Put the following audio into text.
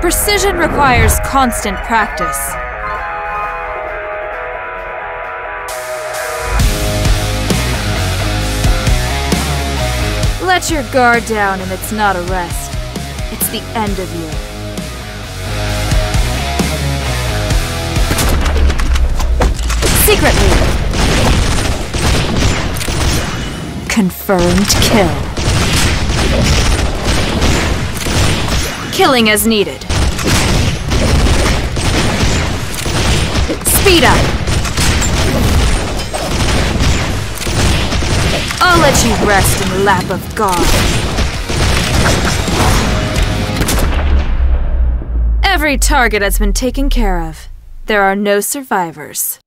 Precision requires constant practice. Let your guard down and it's not a rest. It's the end of you. Secretly. Confirmed kill. Killing as needed. Speed up. I'll let you rest in the lap of God. Every target has been taken care of. There are no survivors.